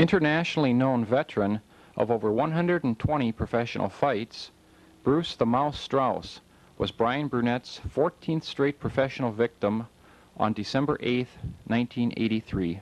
Internationally known veteran of over 120 professional fights, Bruce the Mouse Strauss was Brian Brunette's 14th straight professional victim on December 8, 1983.